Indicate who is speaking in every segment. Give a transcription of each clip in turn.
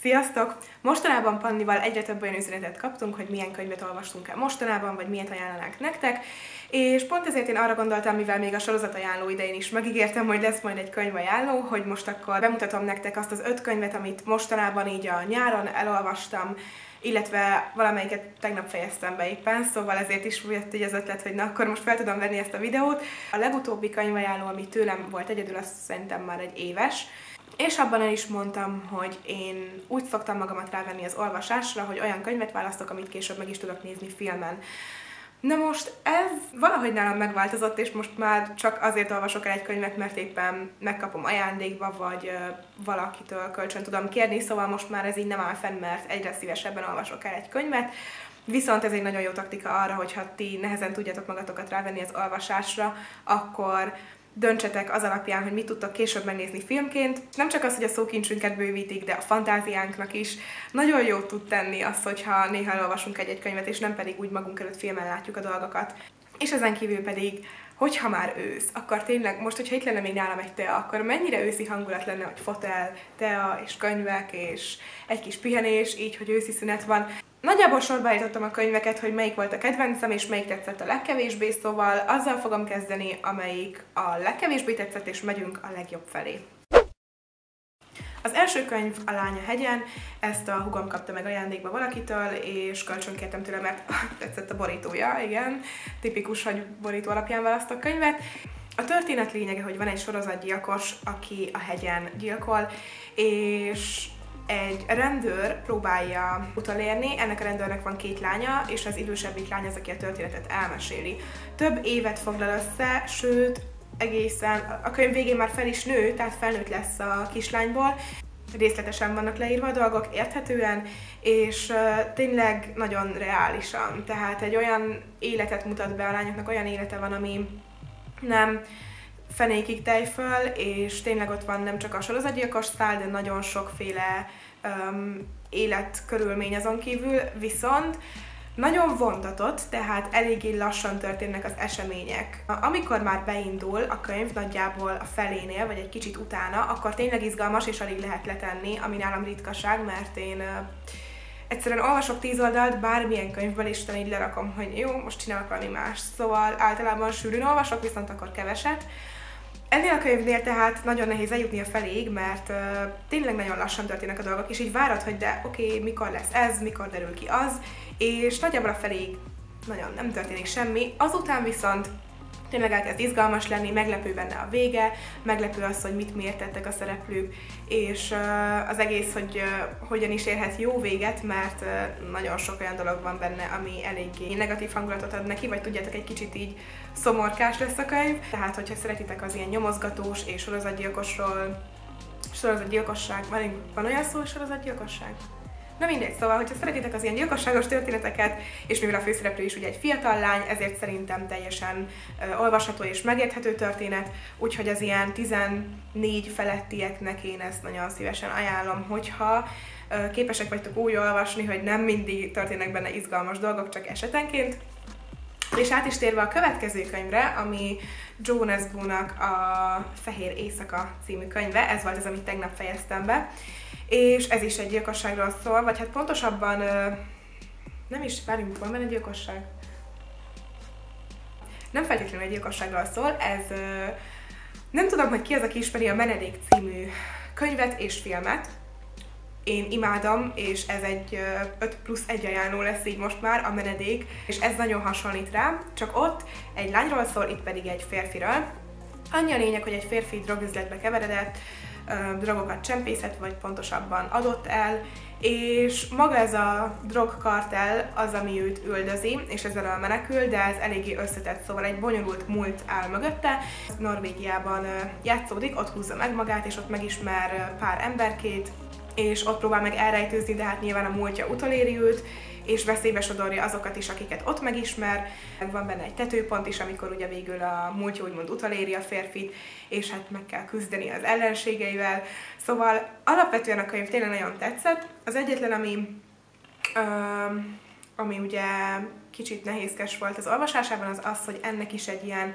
Speaker 1: Sziasztok! Mostanában Pannival egyre több olyan üzenetet kaptunk, hogy milyen könyvet olvastunk el mostanában, vagy miért ajánlanánk nektek, és pont ezért én arra gondoltam, mivel még a sorozat ajánló idején is megígértem, hogy lesz majd egy könyvajánló, hogy most akkor bemutatom nektek azt az öt könyvet, amit mostanában így a nyáron elolvastam, illetve valamelyiket tegnap fejeztem be éppen, szóval ezért is jött így az ötlet, hogy na akkor most fel tudom venni ezt a videót. A legutóbbi könyvajánló, ami tőlem volt egyedül, azt szerintem már egy éves, és abban el is mondtam, hogy én úgy szoktam magamat rávenni az olvasásra, hogy olyan könyvet választok, amit később meg is tudok nézni filmen. Na most ez valahogy nálam megváltozott, és most már csak azért olvasok el egy könyvet, mert éppen megkapom ajándékba, vagy valakitől kölcsön tudom kérni, szóval most már ez így nem áll fenn, mert egyre szívesebben olvasok el egy könyvet. Viszont ez egy nagyon jó taktika arra, hogyha ti nehezen tudjátok magatokat rávenni az olvasásra, akkor döntsetek az alapján, hogy mit tudtok később megnézni filmként. Nem csak az, hogy a szókincsünket bővítik, de a fantáziánknak is nagyon jót tud tenni az, hogyha néha elolvasunk egy-egy könyvet, és nem pedig úgy magunk előtt filmen látjuk a dolgokat. És ezen kívül pedig, hogyha már ősz, akkor tényleg, most, hogyha itt lenne még nálam egy tea, akkor mennyire őszi hangulat lenne, hogy fotel, tea és könyvek, és egy kis pihenés, így, hogy őszi szünet van. Nagyjából sorba állítottam a könyveket, hogy melyik volt a kedvencem, és melyik tetszett a legkevésbé, szóval azzal fogom kezdeni, amelyik a legkevésbé tetszett, és megyünk a legjobb felé. Az első könyv a Lánya hegyen, ezt a hugom kapta meg ajándékba valakitől, és kölcsön kértem tőle, mert tetszett a borítója, igen, tipikus, hogy borító alapján választok könyvet. A történet lényege, hogy van egy sorozatgyilkos, aki a hegyen gyilkol, és egy rendőr próbálja utolérni, ennek a rendőrnek van két lánya, és az idősebbik lány az, aki a történetet elmeséli. Több évet foglal össze, sőt, egészen, a könyv végén már fel is nő, tehát felnőtt lesz a kislányból, részletesen vannak leírva a dolgok, érthetően, és tényleg nagyon reálisan. Tehát egy olyan életet mutat be a lányoknak, olyan élete van, ami nem fenékig tej és tényleg ott van nem csak a sorozatgyilkos szál, de nagyon sokféle um, életkörülmény azon kívül, viszont nagyon vontatott, tehát eléggé lassan történnek az események. Amikor már beindul a könyv nagyjából a felénél, vagy egy kicsit utána, akkor tényleg izgalmas és alig lehet letenni, ami nálam ritkaság, mert én egyszerűen olvasok tíz oldalt bármilyen könyvből, és utána így lerakom, hogy jó, most csinálok valami más. Szóval általában sűrűn olvasok, viszont akkor keveset. Ennél a könyvnél tehát nagyon nehéz eljutni a feléig, mert uh, tényleg nagyon lassan történnek a dolgok, és így várod, hogy de oké, okay, mikor lesz ez, mikor derül ki az, és nagyjából a feléig nagyon nem történik semmi. Azután viszont tényleg elkezd izgalmas lenni, meglepő benne a vége, meglepő az, hogy mit miért tettek a szereplők, és az egész, hogy hogyan is érhet jó véget, mert nagyon sok olyan dolog van benne, ami eléggé negatív hangulatot ad neki, vagy tudjátok, egy kicsit így szomorkás lesz a könyv. Tehát, hogyha szeretitek az ilyen nyomozgatós és sorozatgyilkosról, sorozatgyilkosság, van olyan szó, hogy sorozatgyilkosság? Na mindegy, szóval, hogyha szeretitek az ilyen gyilkosságos történeteket, és mivel a főszereplő is ugye egy fiatal lány, ezért szerintem teljesen uh, olvasható és megérthető történet, úgyhogy az ilyen 14 felettieknek én ezt nagyon szívesen ajánlom, hogyha uh, képesek vagytok úgy olvasni, hogy nem mindig történnek benne izgalmas dolgok, csak esetenként, és át is térve a következő könyvre, ami Joe Nesbo-nak a Fehér Éjszaka című könyve, ez volt az, amit tegnap fejeztem be, és ez is egy gyilkosságról szól, vagy hát pontosabban nem is, várjunk, van benne gyilkosság? Nem feltétlenül egy gyilkosságról szól, ez nem tudom, hogy ki az, aki ismeri a Menedék című könyvet és filmet, én imádom, és ez egy 5 plusz 1 ajánló lesz így most már, a menedék, és ez nagyon hasonlít rá, csak ott egy lányról szól, itt pedig egy férfiről. Annyi a lényeg, hogy egy férfi drogüzletbe keveredett, drogokat csempészet, vagy pontosabban adott el, és maga ez a drogkartel az, ami őt üldözi, és ezzel menekül, de ez eléggé összetett, szóval egy bonyolult múlt áll mögötte. Norvégiában játszódik, ott húzza meg magát, és ott megismer pár emberkét, és ott próbál meg elrejtőzni, de hát nyilván a múltja utoléri őt, és veszélybe sodorja azokat is, akiket ott megismer. Van benne egy tetőpont is, amikor ugye végül a múltja úgymond utoléri a férfit, és hát meg kell küzdeni az ellenségeivel. Szóval alapvetően a könyv tényleg nagyon tetszett. Az egyetlen, ami, ami ugye kicsit nehézkes volt az olvasásában, az az, hogy ennek is egy ilyen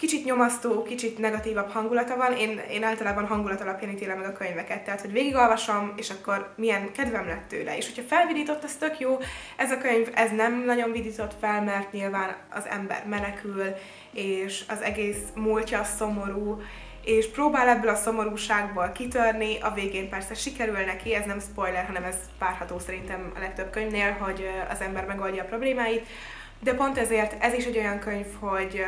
Speaker 1: kicsit nyomasztó, kicsit negatívabb hangulata van. Én, én általában hangulat alapján ítélem meg a könyveket, tehát hogy végigolvasom, és akkor milyen kedvem lett tőle. És hogyha felvidított, az tök jó. Ez a könyv, ez nem nagyon vidított fel, mert nyilván az ember menekül, és az egész múltja szomorú, és próbál ebből a szomorúságból kitörni, a végén persze sikerül neki, ez nem spoiler, hanem ez párható szerintem a legtöbb könyvnél, hogy az ember megoldja a problémáit, de pont ezért ez is egy olyan könyv, hogy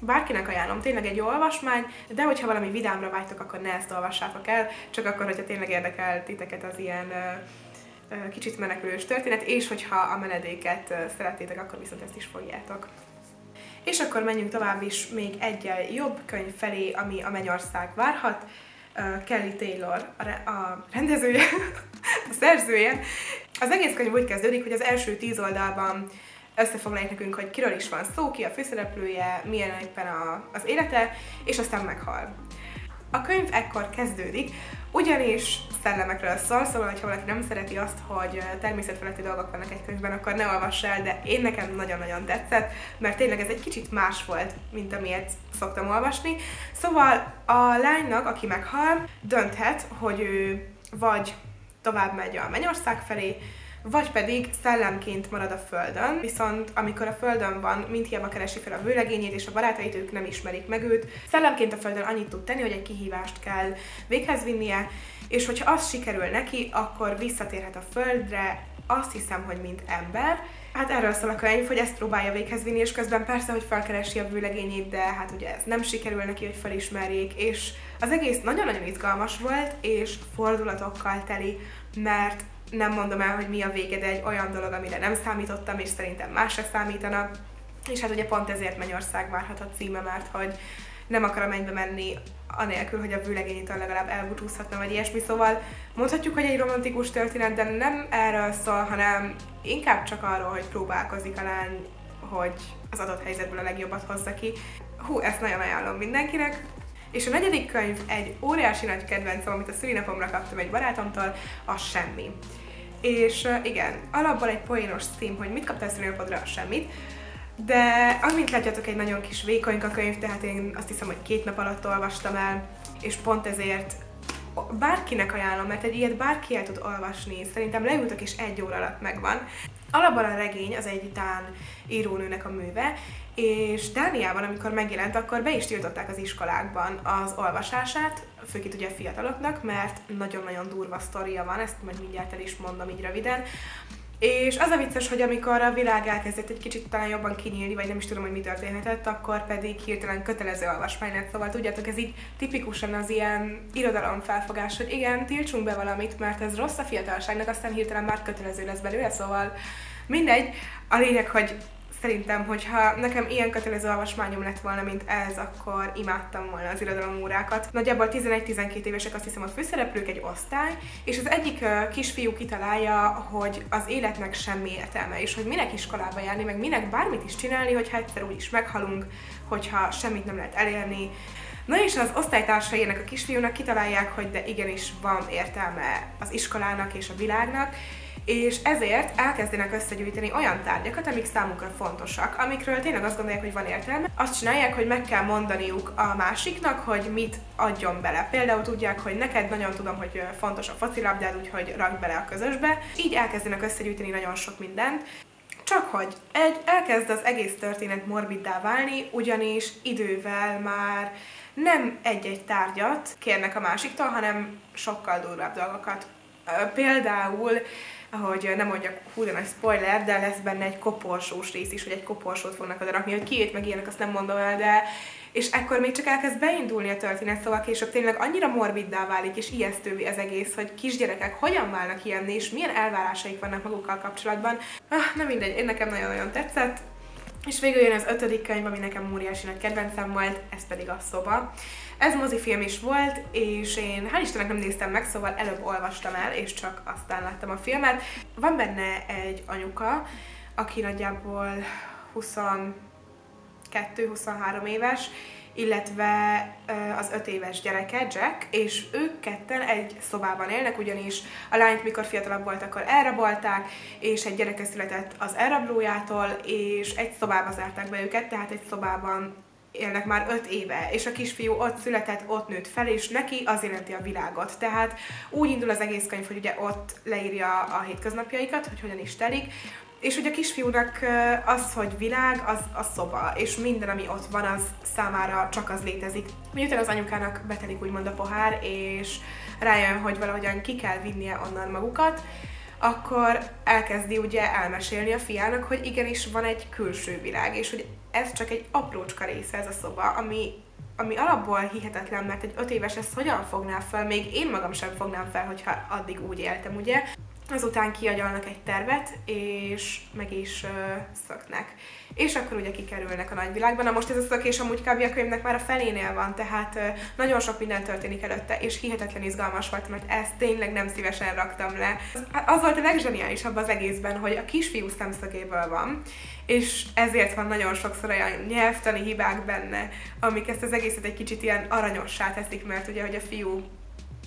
Speaker 1: bárkinek ajánlom, tényleg egy jó olvasmány, de hogyha valami vidámra vágytok, akkor ne ezt olvassátok el, csak akkor, hogyha tényleg érdekel titeket az ilyen kicsit menekülős történet, és hogyha a menedéket szerettétek, akkor viszont ezt is fogjátok. És akkor menjünk tovább is még egyel jobb könyv felé, ami a Mennyország várhat. Kelly Taylor, a, re- a rendezője, a szerzője. Az egész könyv úgy kezdődik, hogy az első tíz oldalban összefoglalják nekünk, hogy kiről is van szó, ki a főszereplője, milyen éppen a, az élete, és aztán meghal. A könyv ekkor kezdődik, ugyanis szellemekről szól, szóval, ha valaki nem szereti azt, hogy természetfeletti dolgok vannak egy könyvben, akkor ne olvass el, de én nekem nagyon-nagyon tetszett, mert tényleg ez egy kicsit más volt, mint amilyet szoktam olvasni. Szóval a lánynak, aki meghal, dönthet, hogy ő vagy tovább megy a mennyország felé, vagy pedig szellemként marad a Földön, viszont amikor a Földön van, mint hiába keresi fel a vőlegényét, és a barátait ők nem ismerik meg őt, szellemként a Földön annyit tud tenni, hogy egy kihívást kell véghez vinnie, és hogyha az sikerül neki, akkor visszatérhet a Földre, azt hiszem, hogy mint ember, Hát erről szól a könyv, hogy ezt próbálja véghez vinni, és közben persze, hogy felkeresi a vőlegényét, de hát ugye ez nem sikerül neki, hogy felismerjék, és az egész nagyon-nagyon izgalmas volt, és fordulatokkal teli, mert nem mondom el, hogy mi a vége, de egy olyan dolog, amire nem számítottam, és szerintem másra számítana. És hát ugye pont ezért Mennyország várhat a címe, mert hogy nem akar a menni, anélkül, hogy a vőlegényitől legalább elbúcsúzhatna, vagy ilyesmi. Szóval mondhatjuk, hogy egy romantikus történet, de nem erről szól, hanem inkább csak arról, hogy próbálkozik a lány, hogy az adott helyzetből a legjobbat hozza ki. Hú, ezt nagyon ajánlom mindenkinek. És a negyedik könyv egy óriási nagy kedvencem, amit a szülinapomra kaptam egy barátomtól, a Semmi. És igen, alapból egy poénos cím, hogy mit kaptál szülinapodra, semmit, de amint látjátok, egy nagyon kis vékonyka könyv, tehát én azt hiszem, hogy két nap alatt olvastam el, és pont ezért bárkinek ajánlom, mert egy ilyet bárki el tud olvasni, szerintem leültök és egy óra alatt megvan. Alapban a regény az egy dán írónőnek a műve, és Dániában, amikor megjelent, akkor be is tiltották az iskolákban az olvasását, főként ugye a fiataloknak, mert nagyon-nagyon durva sztoria van, ezt majd mindjárt el is mondom így röviden. És az a vicces, hogy amikor a világ elkezdett egy kicsit talán jobban kinyílni, vagy nem is tudom, hogy mi történhetett, akkor pedig hirtelen kötelező olvasmány lett. Szóval tudjátok, ez így tipikusan az ilyen irodalom felfogás, hogy igen, tiltsunk be valamit, mert ez rossz a fiatalságnak, aztán hirtelen már kötelező lesz belőle, szóval mindegy. A lényeg, hogy szerintem, hogyha nekem ilyen kötelező olvasmányom lett volna, mint ez, akkor imádtam volna az irodalom órákat. Nagyjából 11-12 évesek azt hiszem a főszereplők egy osztály, és az egyik kisfiú kitalálja, hogy az életnek semmi értelme, és hogy minek iskolába járni, meg minek bármit is csinálni, hogyha egyszer úgy is meghalunk, hogyha semmit nem lehet elérni. Na és az osztálytársai ennek a kisfiúnak kitalálják, hogy de igenis van értelme az iskolának és a világnak, és ezért elkezdenek összegyűjteni olyan tárgyakat, amik számukra fontosak, amikről tényleg azt gondolják, hogy van értelme. Azt csinálják, hogy meg kell mondaniuk a másiknak, hogy mit adjon bele. Például tudják, hogy neked nagyon tudom, hogy fontos a focilabdád, úgyhogy rak bele a közösbe. Így elkezdenek összegyűjteni nagyon sok mindent, csak hogy egy, elkezd az egész történet morbiddá válni, ugyanis idővel már nem egy-egy tárgyat kérnek a másiktól, hanem sokkal durvább dolgokat. Például hogy nem mondjak hú, de nagy spoiler, de lesz benne egy koporsós rész is, hogy egy koporsót fognak oda rakni, hogy kiét meg ilyenek, azt nem mondom el, de és ekkor még csak elkezd beindulni a történet, szóval később tényleg annyira morbiddá válik, és ijesztővé az egész, hogy kisgyerekek hogyan válnak ilyenni, és milyen elvárásaik vannak magukkal kapcsolatban. Ah, nem mindegy, én nekem nagyon-nagyon tetszett. És végül jön az ötödik könyv, ami nekem óriási nagy kedvencem volt, ez pedig a szoba. Ez mozifilm is volt, és én hál' Istennek nem néztem meg, szóval előbb olvastam el, és csak aztán láttam a filmet. Van benne egy anyuka, aki nagyjából 22-23 éves, illetve az 5 éves gyereke, Jack, és ők ketten egy szobában élnek, ugyanis a lányt, mikor fiatalabb volt, akkor elrabolták, és egy gyereke született az elrablójától, és egy szobába zárták be őket, tehát egy szobában élnek már öt éve, és a kisfiú ott született, ott nőtt fel, és neki az jelenti a világot. Tehát úgy indul az egész könyv, hogy ugye ott leírja a hétköznapjaikat, hogy hogyan is telik, és ugye a kisfiúnak az, hogy világ, az a szoba, és minden, ami ott van, az számára csak az létezik. Miután az anyukának betelik úgymond a pohár, és rájön, hogy valahogyan ki kell vinnie onnan magukat, akkor elkezdi ugye elmesélni a fiának, hogy igenis van egy külső világ, és hogy ez csak egy aprócska része ez a szoba, ami ami alapból hihetetlen, mert egy öt éves ezt hogyan fogná fel, még én magam sem fognám fel, hogyha addig úgy éltem, ugye. Azután kiagyalnak egy tervet, és meg is uh, szöknek. És akkor ugye kikerülnek a nagyvilágban. Na most ez a szökés amúgy kb. a könyvnek már a felénél van, tehát uh, nagyon sok minden történik előtte, és hihetetlen izgalmas volt, mert ezt tényleg nem szívesen raktam le. Az volt a legzseniálisabb az egészben, hogy a kisfiú szemszögéből van, és ezért van nagyon sokszor olyan nyelvtani hibák benne, amik ezt az egészet egy kicsit ilyen aranyossá teszik, mert ugye, hogy a fiú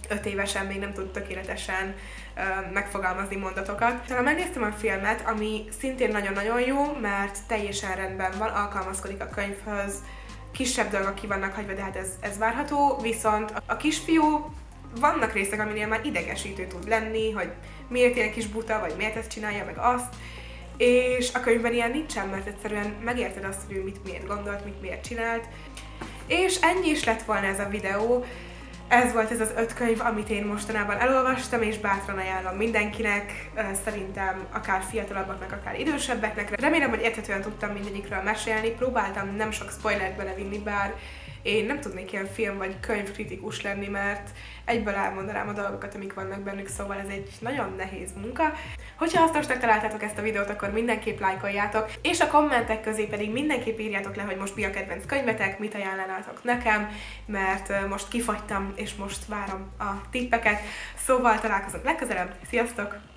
Speaker 1: öt évesen még nem tud tökéletesen uh, megfogalmazni mondatokat. Talán megnéztem a filmet, ami szintén nagyon-nagyon jó, mert teljesen rendben van, alkalmazkodik a könyvhöz, kisebb dolgok ki vannak hagyva, de hát ez, ez várható, viszont a kisfiú vannak részek, aminél már idegesítő tud lenni, hogy miért ilyen kis buta, vagy miért ezt csinálja, meg azt, és a könyvben ilyen nincsen, mert egyszerűen megérted azt, hogy ő mit miért gondolt, mit miért csinált. És ennyi is lett volna ez a videó. Ez volt ez az öt könyv, amit én mostanában elolvastam, és bátran ajánlom mindenkinek, szerintem akár fiatalabbaknak, akár idősebbeknek. Remélem, hogy érthetően tudtam mindegyikről mesélni, próbáltam nem sok spoilert belevinni, bár én nem tudnék ilyen film vagy könyvkritikus lenni, mert egyből elmondanám a dolgokat, amik vannak bennük, szóval ez egy nagyon nehéz munka. Hogyha hasznosnak találtátok ezt a videót, akkor mindenképp lájkoljátok, és a kommentek közé pedig mindenképp írjátok le, hogy most mi a kedvenc könyvetek, mit ajánlanátok nekem, mert most kifagytam, és most várom a tippeket. Szóval találkozunk legközelebb, sziasztok!